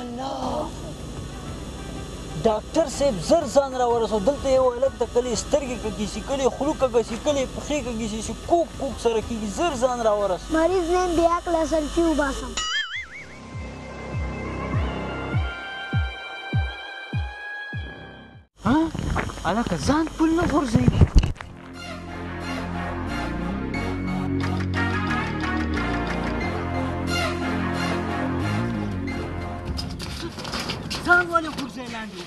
الله ډاکټر صاحب زر ځان را ورسو دلته یو الک د کلی سترګې کږي شي کلی خوله کږي شي کلی پښې کږي شي کوک کوک سره کیږي زر ځان را ورسو مریض نیم بیا کله سلفي وباسم ها الکه ځان پل نه غورځوي غورځي لاندې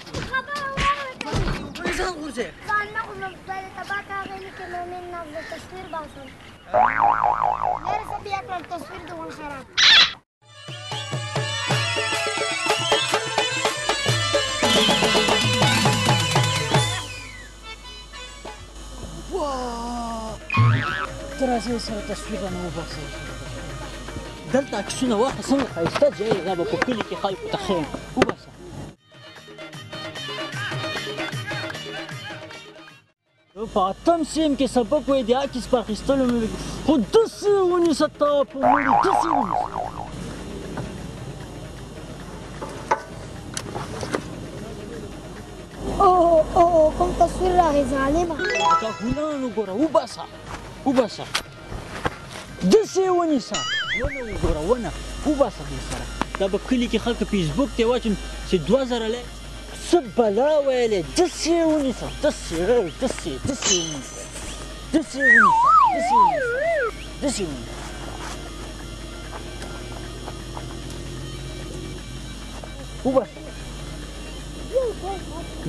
ځان غورځي ځان نه غورځم خدای ته تبا کاغلی کې نو مين نه د تصویر باسم هر څه بیا کړم تصویر دون خراب ترازې سره تصویر نه وباسم دلته عکسونه واخه څنګه ښایسته ځای دا به په کلي کې خلکو ته ښیم په اتم سیم کې سبق وای دی اکیس په اخیستلو مې خو داسې ونیسه تا په مړې داسې ونیسه کوم تصویر راغی ظالمه تا ګلان وګوره وباسه وباسه داسې ونیسه ونه وګوره ونه وباسه دې سره دا به کلي کې خلک فیسبوک ته واچوم چې دوه زره لای څه بلا ویلې دسې یې ونیسه دسې دسې دسې یې ونیسه دسې یې ونیسه دسې یې ونیسه دسې یې ونیسه وباسه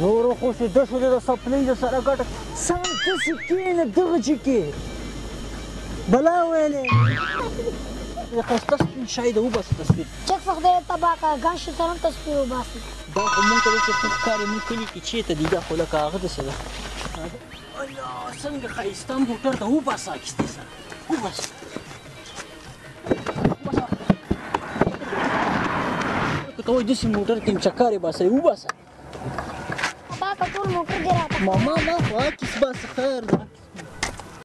نور خو چې د شولې د سپلې د سره ګټ سم دسې کېنه دغه چې کې بلا ویلې قصدت شاید او باسه تصویر چک خو خدای تبا که ګڼ شي سره تصویر وباسي دا خو مونږ ته داسې څه ښکاري مونږ کلي کې چېرته دي دا خو لکه هغه داسې ده الله څنګه ښایسته موټر ته وباسه اخیستې سره وباسه ته وایي داسې موټر کې چکارې باسه وباسه ما ما ما خو کس باسه خیر ده